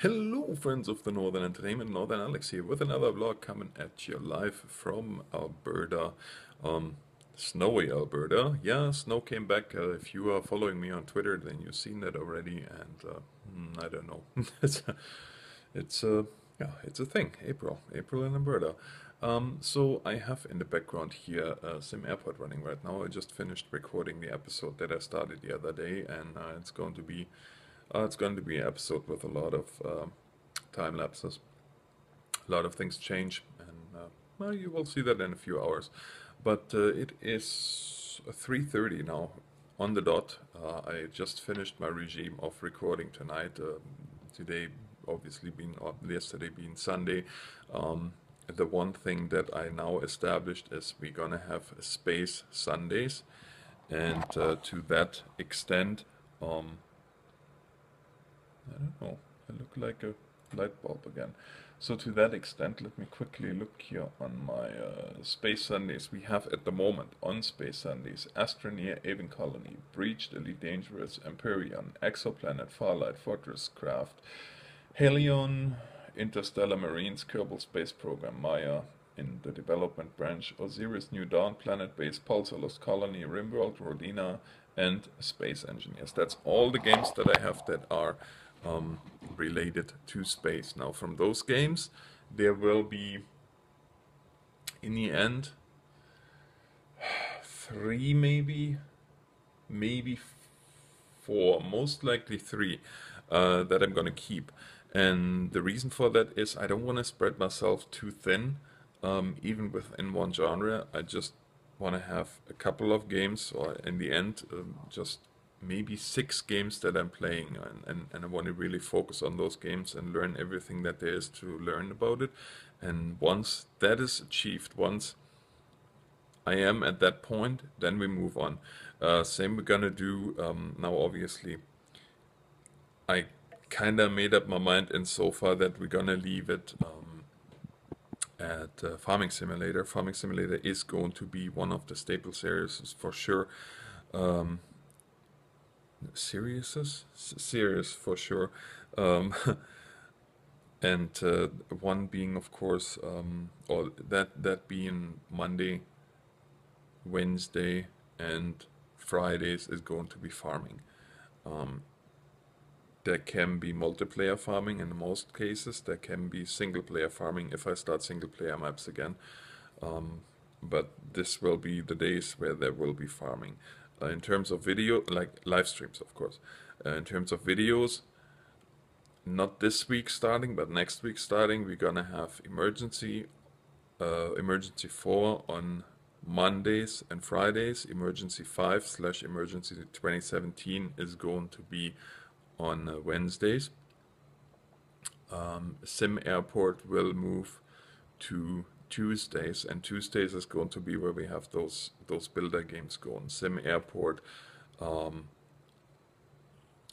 Hello, friends of the Northern Entertainment. Northern Alex here with another vlog coming at you live from Alberta, um, snowy Alberta. Yeah, snow came back. Uh, if you are following me on Twitter, then you've seen that already. And uh, hmm, I don't know. it's a, it's a, yeah, it's a thing. April, April in Alberta. Um, so I have in the background here uh, Sim Airport running right now. I just finished recording the episode that I started the other day, and uh, it's going to be uh, it's going to be an episode with a lot of uh, time lapses. A lot of things change, and uh, well, you will see that in a few hours. But uh, it is 3:30 now on the dot. Uh, I just finished my regime of recording tonight. Uh, today, obviously, being yesterday being Sunday. Um, the one thing that I now established is we're gonna have space Sundays, and to that extent. Um, I don't know. I look like a light bulb again. So to that extent, let me quickly look here on my uh, Space Sundays. We have at the moment on Space Sundays Astroneer, Aven Colony, Breached, Elite Dangerous, Empyrion, Exoplanet, Farlight, Fortress Craft, Hellion, Interstellar Marines, Kerbal Space Program, Maia, in the development branch, Osiris, New Dawn, Planet Base, Pulsar, Lost Colony, Rimworld, Rodina, and Space Engineers. That's all the games that I have that are um, related to space. Now, from those games, there will be, in the end, three maybe, maybe four, most likely three uh, that I'm going to keep. And the reason for that is I don't want to spread myself too thin, um, even within one genre. I just want to have a couple of games, or in the end, um, just maybe six games that I'm playing and, and, and I want to really focus on those games and learn everything that there is to learn about it. And once that is achieved, once I am at that point, then we move on. Uh, same we're gonna do um, now. Obviously, I kind of made up my mind in so far that we're gonna leave it um, at uh, Farming Simulator. Farming Simulator is going to be one of the staple series for sure. Um, serious, serious for sure. Um, and uh, one being, of course, um, or that that being Monday, Wednesday, and Fridays is going to be farming. Um, there can be multiplayer farming in most cases. There can be single player farming if I start single player maps again. Um, but this will be the days where there will be farming. Uh, in terms of video, like live streams, of course. Uh, in terms of videos, not this week starting, but next week starting, we're gonna have emergency, uh, emergency four on Mondays and Fridays. Emergency five slash emergency 2017 is going to be on uh, Wednesdays. Um, Sim Airport will move to Tuesdays, and Tuesdays is going to be where we have those those builder games going. Sim Airport, um,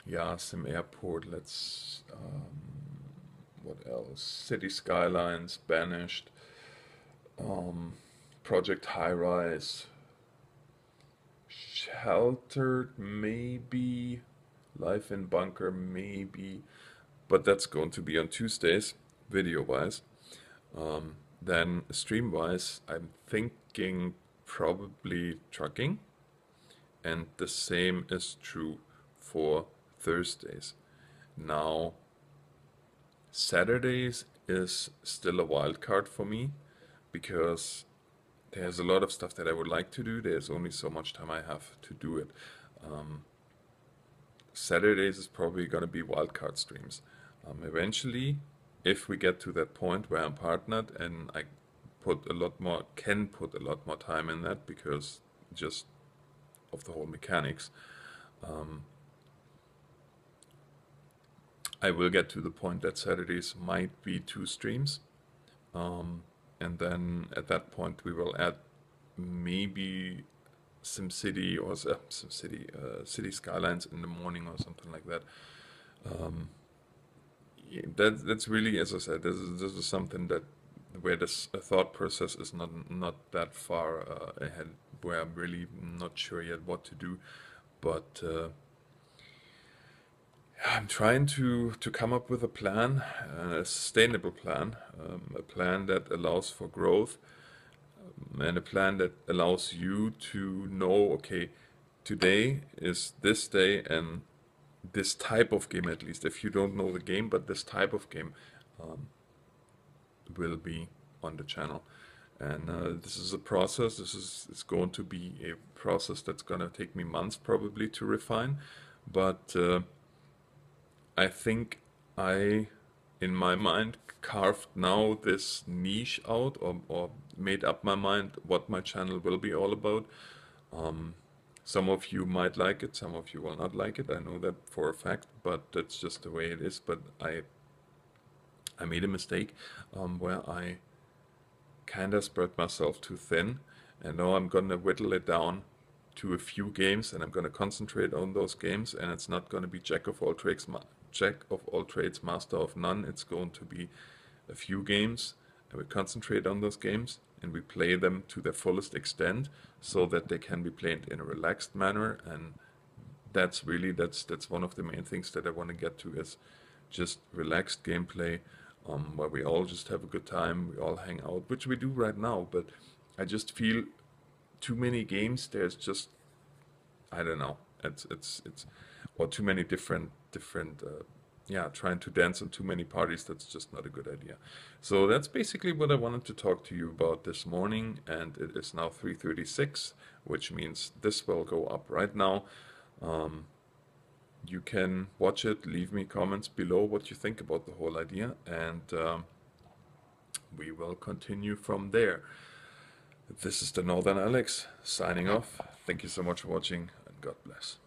yeah, Sim Airport. Let's um, what else? City Skylines, Banished, um, Project High Rise, Sheltered, maybe. Life in Bunker, maybe. But that's going to be on Tuesdays, video wise. Um, then stream-wise, I'm thinking probably trucking. And the same is true for Thursdays. Now, Saturdays is still a wild card for me because there's a lot of stuff that I would like to do. There's only so much time I have to do it. Um, Saturdays is probably going to be wildcard streams. Um, eventually, if we get to that point where I'm partnered and I put a lot more, can put a lot more time in that because just of the whole mechanics, um, I will get to the point that Saturdays might be two streams. Um, and then at that point we will add maybe SimCity or uh, SimCity, uh, City Skylines in the morning or something like that. Um, that that's really, as I said, this is this is something that where this thought process is not not that far uh, ahead, where I'm really not sure yet what to do, but uh, I'm trying to to come up with a plan, a sustainable plan, um, a plan that allows for growth, um, and a plan that allows you to know, okay, today is this day and this type of game at least. If you don't know the game, but this type of game um, will be on the channel. And uh, this is a process. This is it's going to be a process that's going to take me months probably to refine, but. Uh, I think I, in my mind, carved now this niche out or, or made up my mind what my channel will be all about. Um, some of you might like it, some of you will not like it. I know that for a fact, but that's just the way it is. But I, I made a mistake um, where I kind of spread myself too thin, and now I'm gonna whittle it down to a few games, and I'm gonna concentrate on those games, and it's not gonna be jack of all tricks, jack of all trades, master of none. It's going to be a few games, and we concentrate on those games and we play them to their fullest extent so that they can be played in a relaxed manner. And that's really that's that's one of the main things that I want to get to is just relaxed gameplay, um, where we all just have a good time, we all hang out, which we do right now. But I just feel too many games. There's just I don't know. It's it's it's or too many different different uh, yeah trying to dance on too many parties that's just not a good idea. So that's basically what i wanted to talk to you about this morning and it is now 3.36 which means this will go up right now. Um, you can watch it leave me comments below what you think about the whole idea and um, we will continue from there. This is the northern alex signing off. Thank you so much for watching and god bless